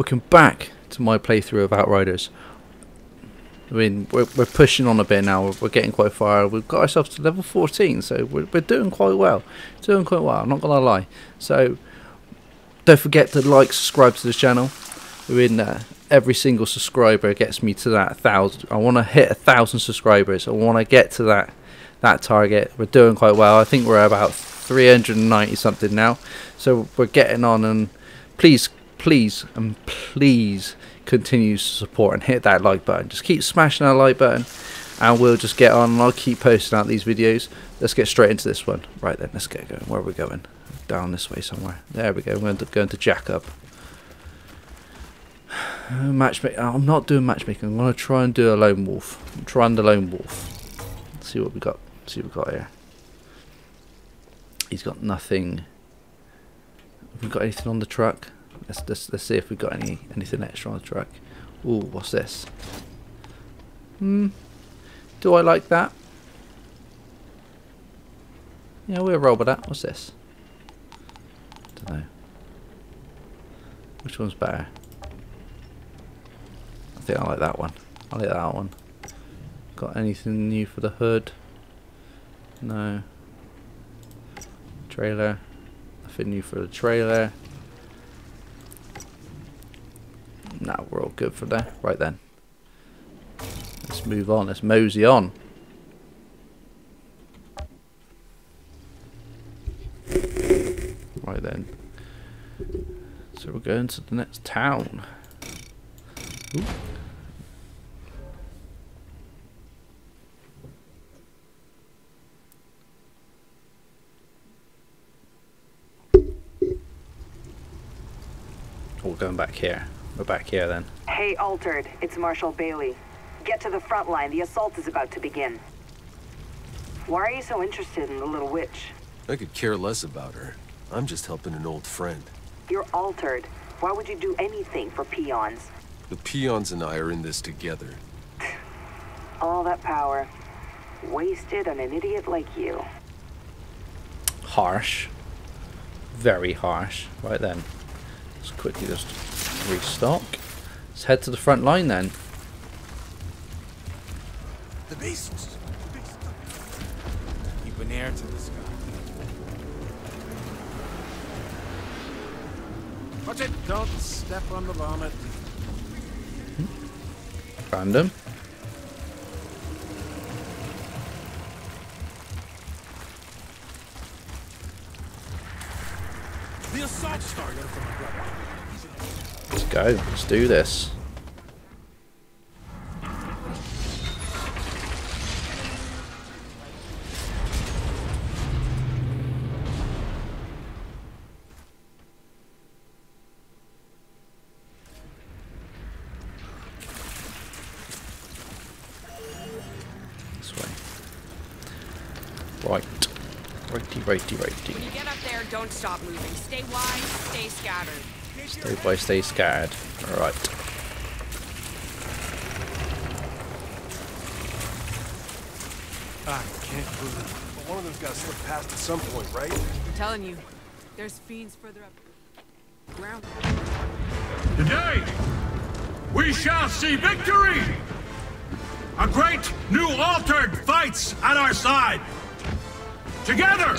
Welcome back to my playthrough of Outriders. I mean, we're, we're pushing on a bit now. We're, we're getting quite far. We've got ourselves to level 14, so we're, we're doing quite well. Doing quite well, I'm not going to lie. So, don't forget to like, subscribe to the channel. We're in there. Every single subscriber gets me to that thousand. I want to hit a thousand subscribers. I want to get to that that target. We're doing quite well. I think we're about 390 something now. So we're getting on and please please and please continue to support and hit that like button. Just keep smashing that like button and we'll just get on and I'll keep posting out these videos. Let's get straight into this one. Right then, let's get going. Where are we going? Down this way somewhere. There we go. We're going to go into Jack up. Matchmaking. I'm not doing matchmaking. I'm going to try and do a lone wolf. I'm trying the lone wolf. Let's see what we got. Let's see what we got here. He's got nothing. Have we got anything on the truck? Let's, let's, let's see if we've got any anything extra on the truck. Ooh, what's this? Hmm. Do I like that? Yeah, we'll roll with that. What's this? Don't know. Which one's better? I think I like that one. I like that one. Got anything new for the hood? No. Trailer. Nothing new for the trailer. Now we're all good for that. Right then. Let's move on. Let's mosey on. Right then. So we're going to the next town. Ooh. Going back here. We're back here then. Hey, Altered. It's Marshall Bailey. Get to the front line. The assault is about to begin. Why are you so interested in the little witch? I could care less about her. I'm just helping an old friend. You're Altered. Why would you do anything for peons? The peons and I are in this together. All that power. Wasted on an idiot like you. Harsh. Very harsh. Right then. Let's quickly just restock. Let's head to the front line then. The beasts. Keep an ear to the sky. Watch it! Don't step on the vomit. Random. The assault started go. Let's do this. This way. Right. Righty, righty, righty. When you get up there, don't stop moving. Stay stay scattered. Stay by stay scared. Alright. I can't prove it. But one of them's got to slip past at some point, right? I'm telling you, there's fiends further up ground. Today, we shall see victory! A great new altered fights at our side! Together,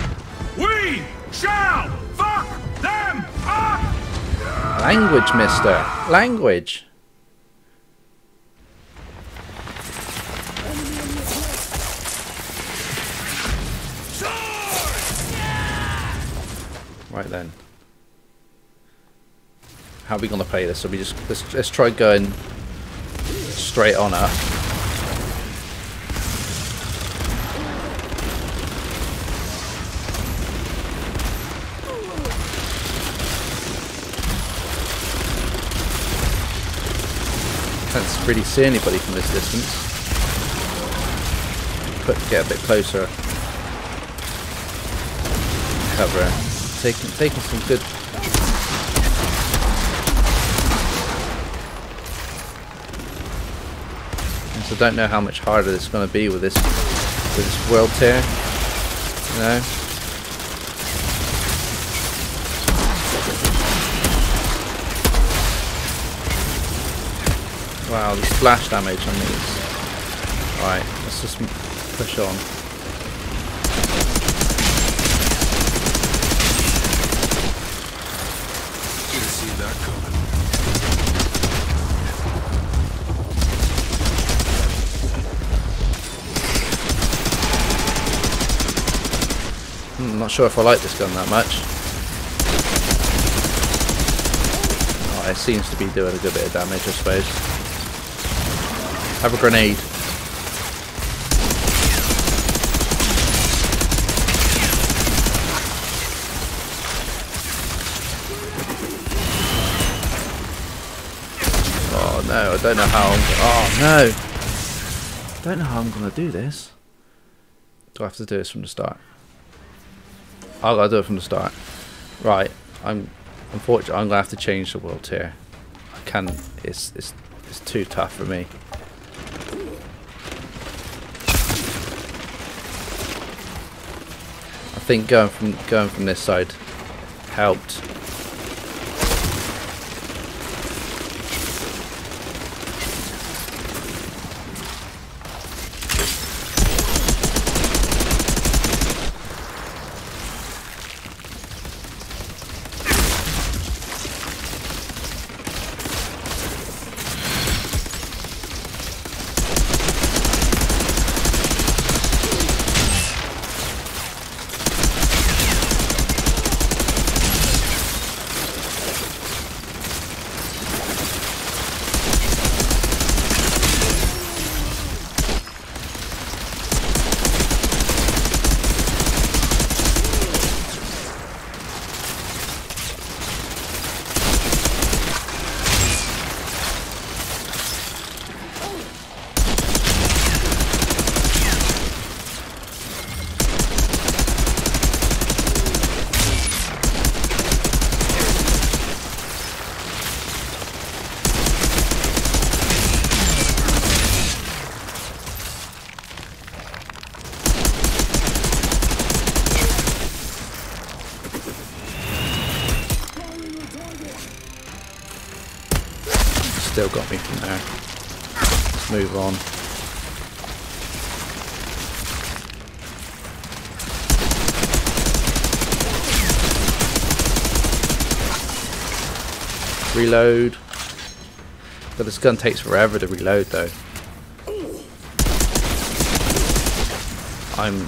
we shall fuck them up! Language, mister. Language. Right then. How are we gonna play this? So we just let's let's try going straight on up. Can't really see anybody from this distance. But get a bit closer. Cover. Taking taking some good So I don't know how much harder it's going to be with this with this world tier. You know. Wow, the splash damage on these. Right, let's just push on. Should have seen that coming. Hmm, not sure if I like this gun that much. Oh, it seems to be doing a good bit of damage, I suppose. Have a grenade. Oh no, I don't know how I'm Oh no! I don't know how I'm gonna do this. Do I have to do this from the start? I gotta do it from the start. Right, I'm unfortunately I'm gonna have to change the world tier. I can it's it's it's too tough for me. Think going from going from this side helped. Still got me from there. Let's move on. Reload. But this gun takes forever to reload though. I'm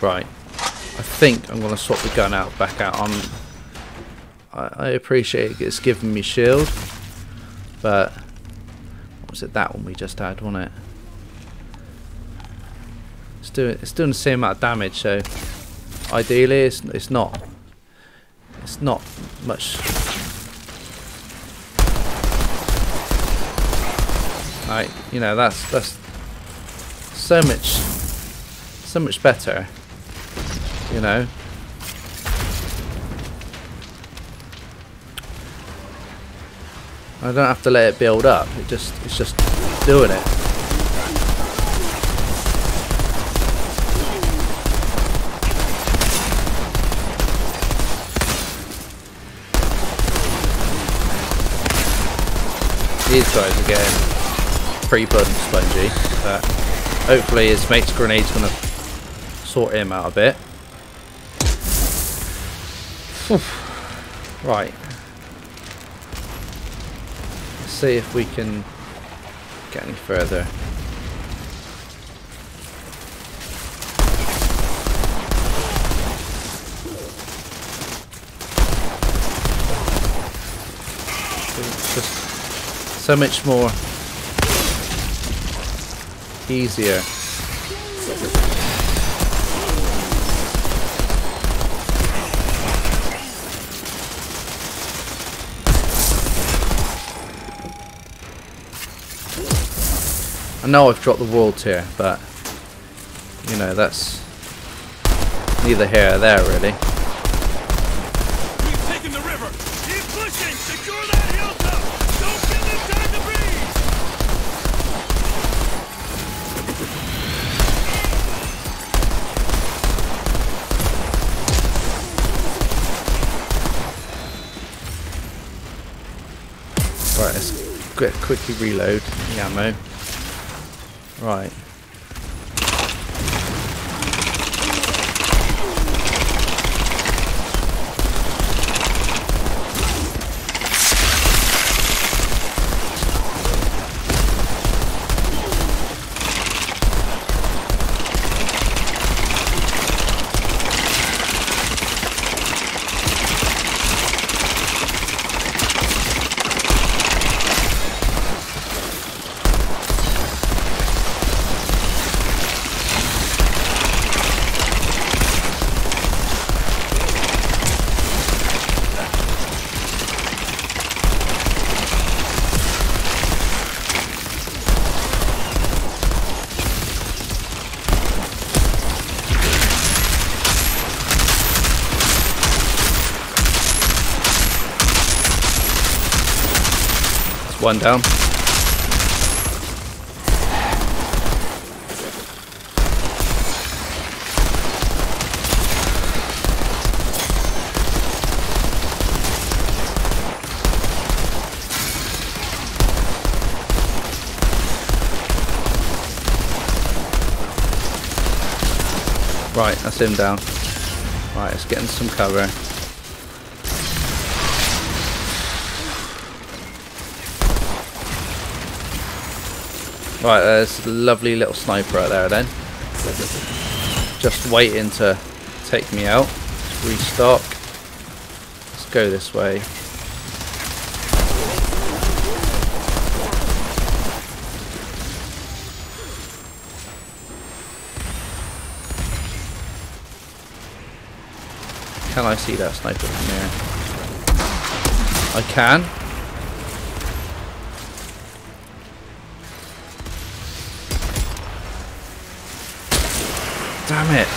Right. Think I'm going to swap the gun out back out on. I, I appreciate it's giving me shield, but what was it that one we just had, wasn't it? It's doing it's doing the same amount of damage, so ideally it's it's not it's not much. Like you know that's that's so much so much better you know. I don't have to let it build up. It just it's just doing it. These guys are getting pretty and spongy, but hopefully his mate's grenade's gonna sort him out a bit. Right. Let's see if we can get any further. Just so much more easier. I know I've dropped the world tier, but you know that's neither here or there really. We've taken the river. Keep pushing. Secure that hilltop. Don't give them time to breathe. Right, let's quickly reload the ammo. Right. One down. Right, that's him down. Right, let's get in some cover. Right, there's a lovely little sniper out there then. Just waiting to take me out. Restock. Let's go this way. Can I see that sniper from here? I can. Damn it.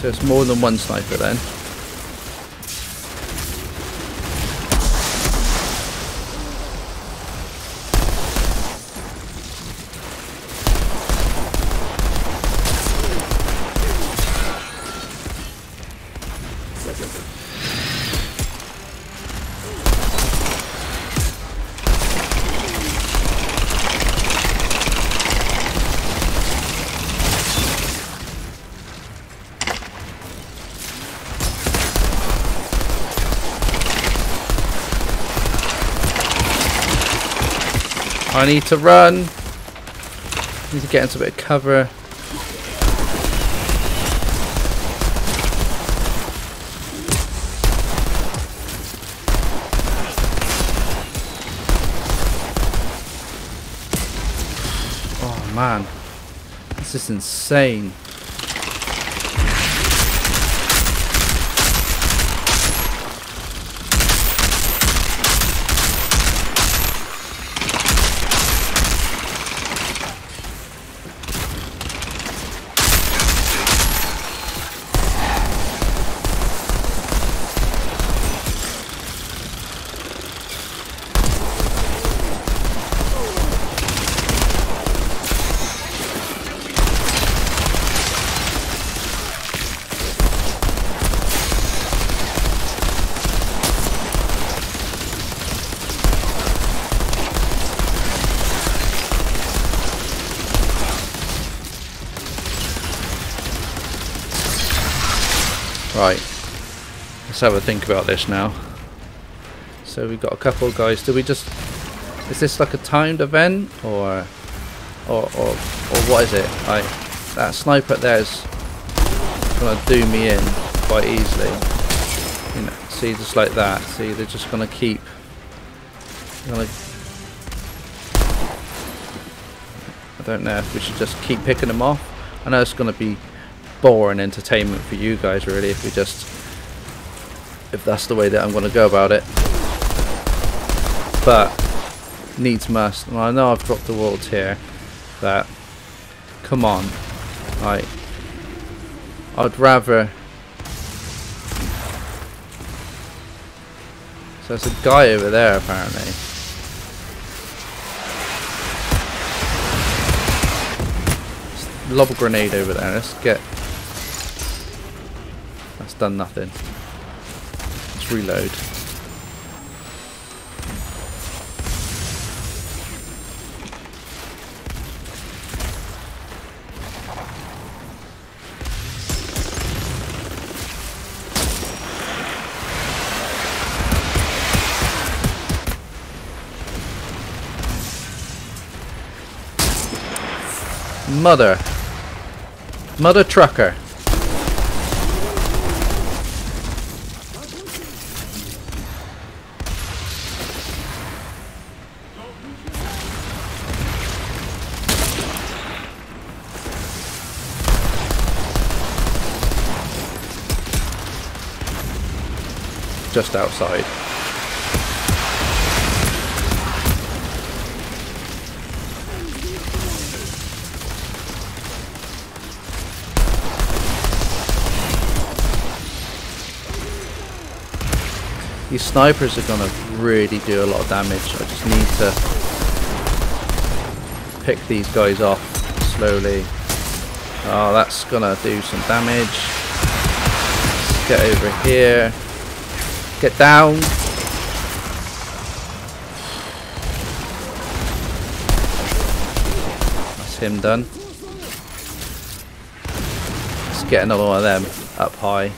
So it's more than one sniper then. I need to run. Need to get into a bit of cover. Oh man. This is insane. Right. Let's have a think about this now. So we've got a couple of guys. Do we just... Is this like a timed event? Or... Or, or, or what is it? That sniper there is going to do me in quite easily. You know, see, just like that. See, they're just going to keep... Gonna, I don't know if we should just keep picking them off. I know it's going to be boring entertainment for you guys really if we just if that's the way that I'm going to go about it. But needs must. I know I've dropped the world tier but come on. Right I'd rather so there's a guy over there apparently. Lob a grenade over there. Let's get that's done nothing. Reload. Mother. Mother trucker. Just outside. These snipers are gonna really do a lot of damage. I just need to pick these guys off slowly. Oh, that's gonna do some damage. Let's get over here. Get down. That's him done. Let's get another one of them up high.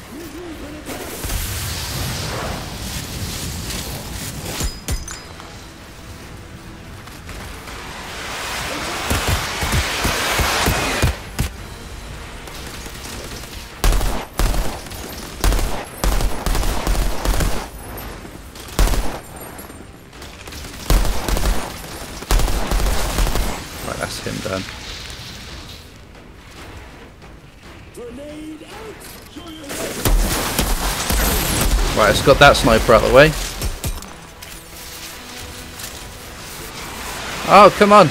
Got that sniper out of the way. Oh, come on.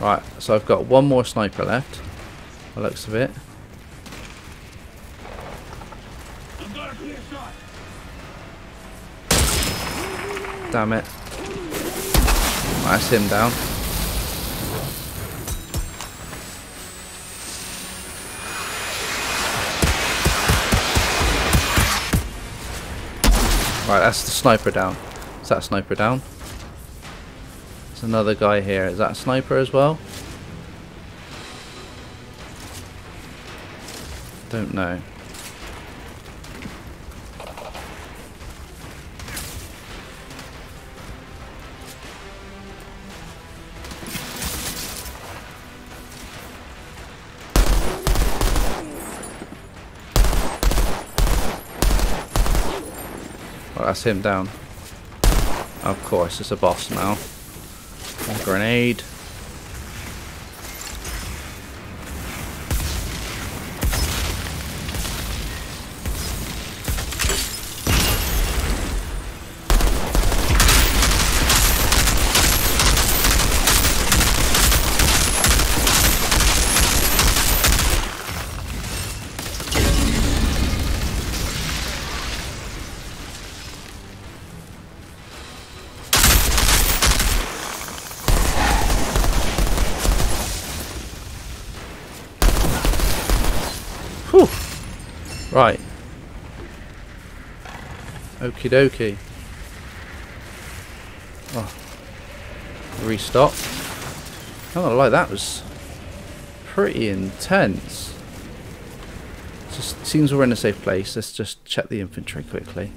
Right, so I've got one more sniper left. The looks of it. Damn it. That's him down. Right, that's the sniper down. Is that sniper down? There's another guy here. Is that a sniper as well? Don't know. That's him down. Of course, it's a boss now. A grenade. Okie dokie. Oh. Restock. Oh, like that was pretty intense. Just seems we're in a safe place. Let's just check the infantry quickly.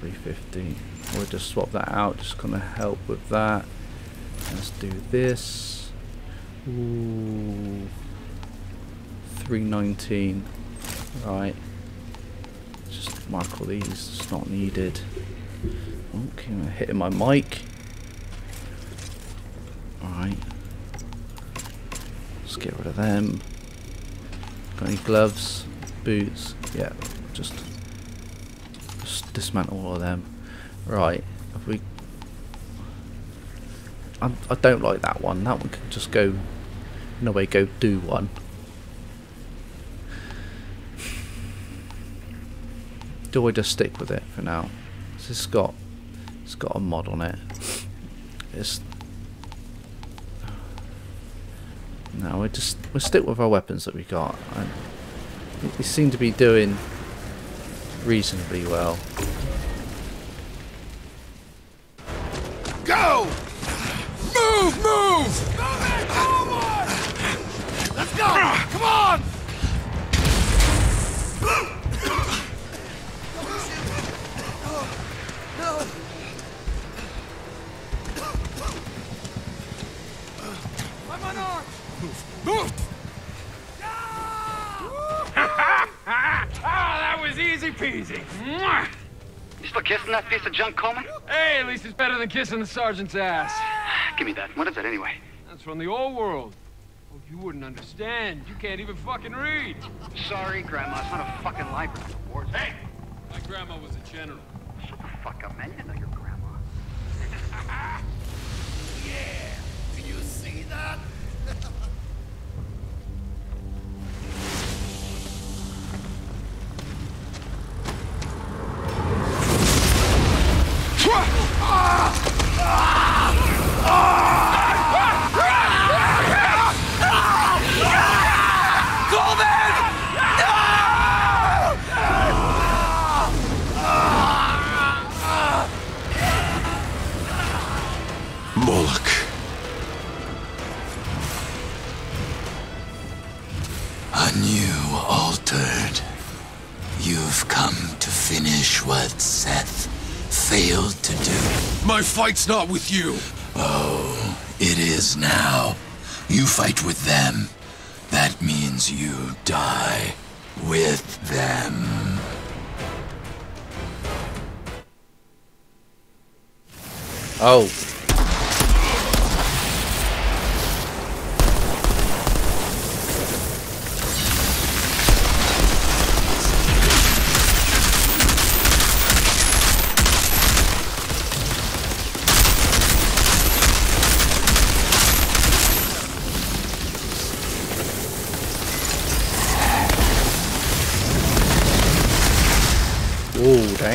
350. We'll just swap that out. Just gonna help with that. Let's do this. Ooh. 319. Right. Just mark all these. It's not needed. Okay, I'm hitting my mic. Alright. Let's get rid of them. Got any gloves? Boots? Yeah, just, just dismantle all of them. Right. Have we... I, I don't like that one. That one can just go... In a way, go do one. Do I just stick with it for now? So it's got it's got a mod on it. It's No, we just we'll stick with our weapons that we got. And they seem to be doing reasonably well. Easy peasy. Mwah! You still kissing that piece of junk, Coleman? Hey, at least it's better than kissing the sergeant's ass. Give me that. What is it anyway? That's from the old world. Oh, you wouldn't understand. You can't even fucking read. Sorry, Grandma. It's not a fucking library. Wars. Hey! My grandma was a general. Shut the fuck up, man. You know your grandma. Yeah! Do you see that? Altered. You've come to finish what Seth failed to do. My fight's not with you. Oh, it is now. You fight with them. That means you die with them. Oh,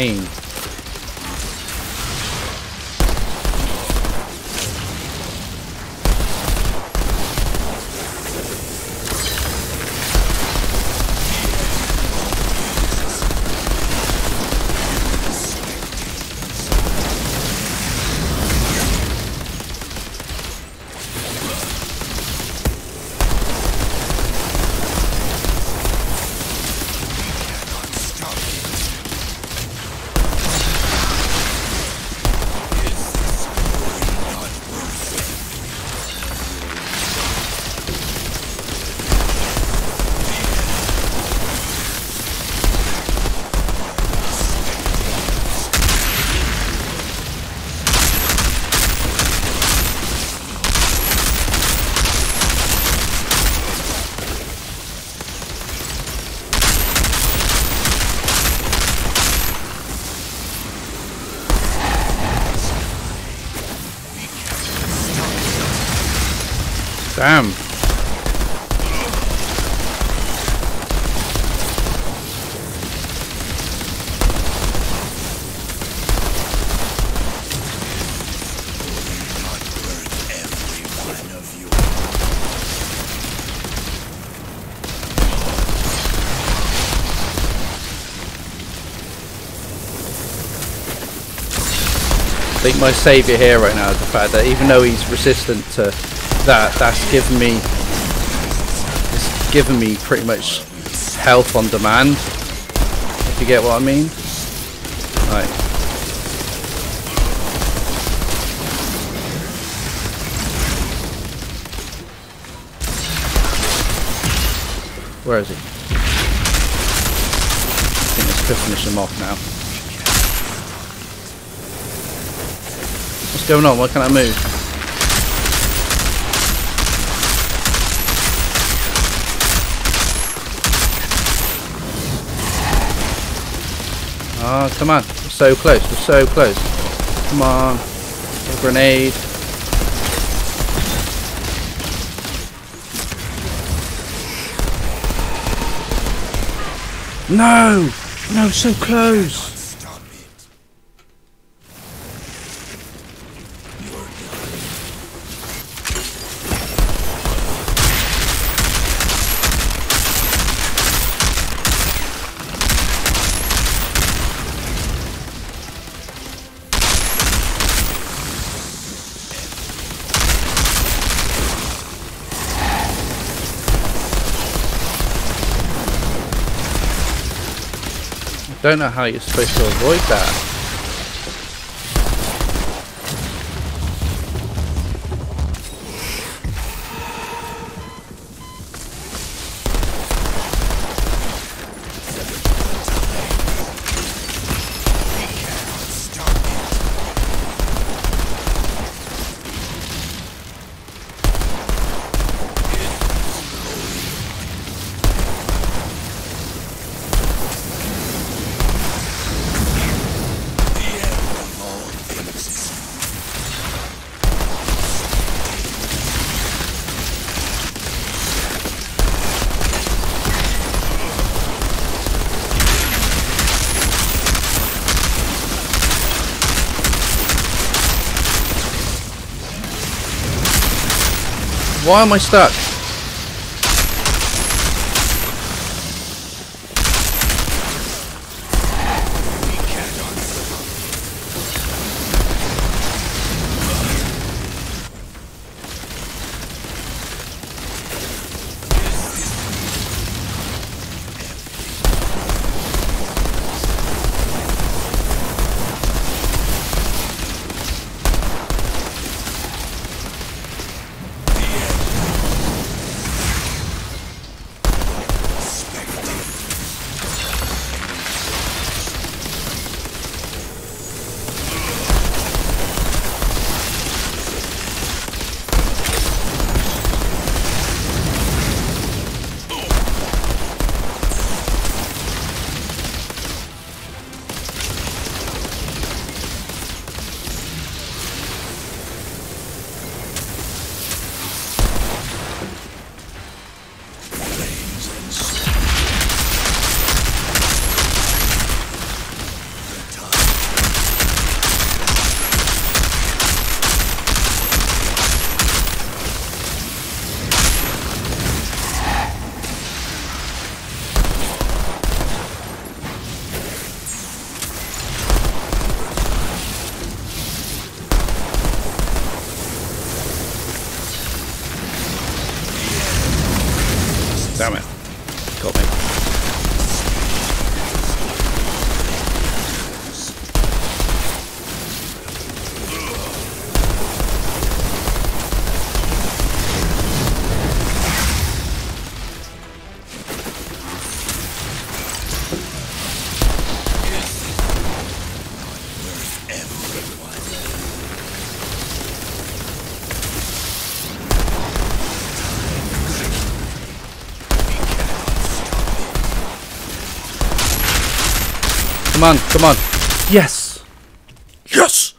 oh, Damn. I think my saviour here right now is the fact that even though he's resistant to that, that's given me it's given me pretty much health on demand. If you get what I mean. Right. Where is he? I think let's just finish him off now. What's going on? Why can't I move? Ah, come on. We're so close. We're so close. Come on. Grenade. No! No, so close! I don't know how you're supposed to avoid that. Why am I stuck? Damn it. Come on, come on. Yes! Yes!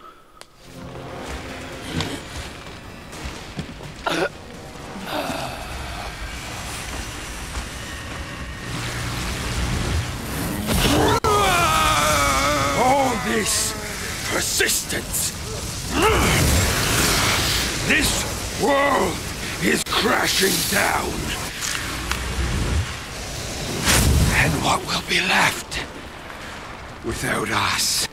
All this persistence. This world is crashing down. And what will be left without us?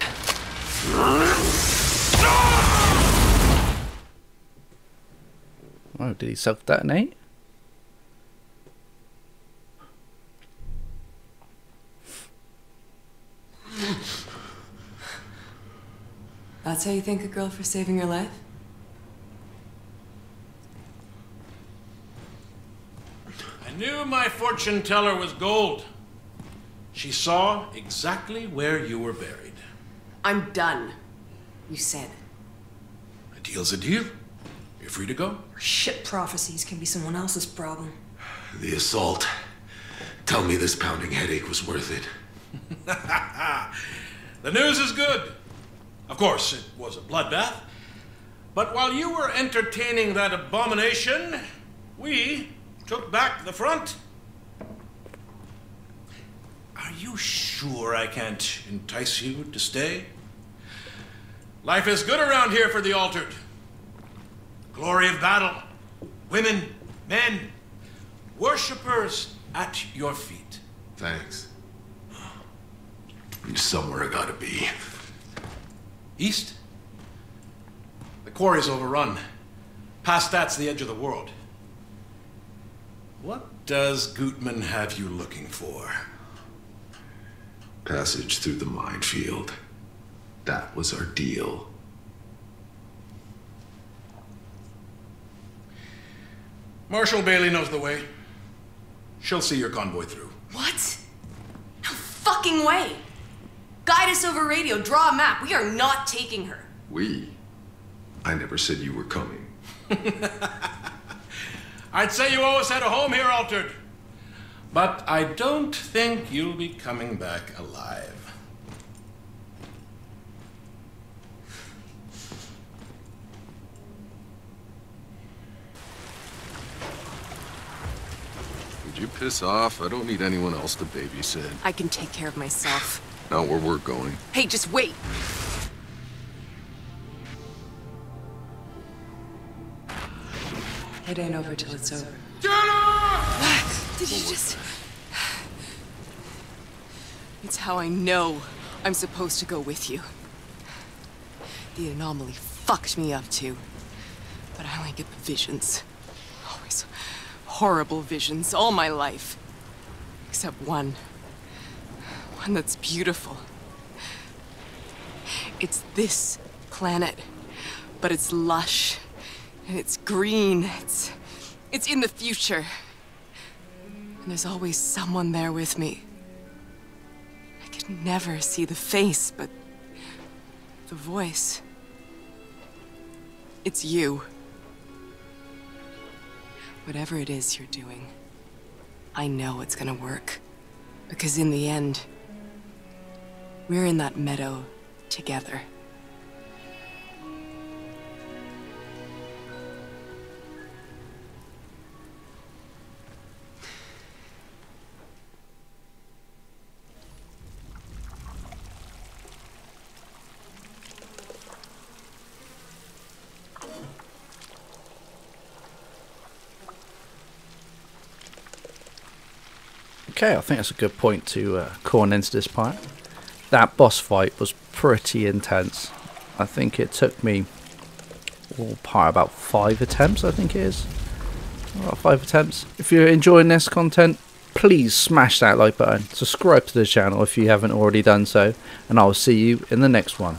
Oh, did he self detonate? That's how you thank a girl for saving your life? I knew my fortune teller was gold. She saw exactly where you were buried. I'm done. You said. A deal's a deal. You're free to go. Shit prophecies can be someone else's problem. The assault. Tell me this pounding headache was worth it. the news is good. Of course, it was a bloodbath. But while you were entertaining that abomination, we took back the front. Are you sure I can't entice you to stay? Life is good around here for the altered. Glory of battle, women, men, worshippers at your feet. Thanks. Somewhere I gotta be. East? The quarry's overrun. Past that's the edge of the world. What does Gutman have you looking for? Passage through the minefield. That was our deal. Marshal Bailey knows the way. She'll see your convoy through. What? No fucking way! Guide us over radio, draw a map. We are not taking her. We? I never said you were coming. I'd say you always had a home here, Altered. But I don't think you'll be coming back alive. Would you piss off? I don't need anyone else to babysit. I can take care of myself. Not where we're going. Hey, just wait! It ain't over till it's over. Did you just... It's how I know I'm supposed to go with you. The anomaly fucked me up too. But I only get visions. Always horrible visions all my life. Except one. One that's beautiful. It's this planet. But it's lush. And it's green. It's... It's in the future. And there's always someone there with me. I could never see the face, but the voice. It's you. Whatever it is you're doing, I know it's gonna work. Because in the end, we're in that meadow together. Okay, I think that's a good point to uh, call an end to this part. That boss fight was pretty intense. I think it took me all part about five attempts, I think it is. About five attempts. If you're enjoying this content, please smash that like button. Subscribe to the channel if you haven't already done so. And I will see you in the next one.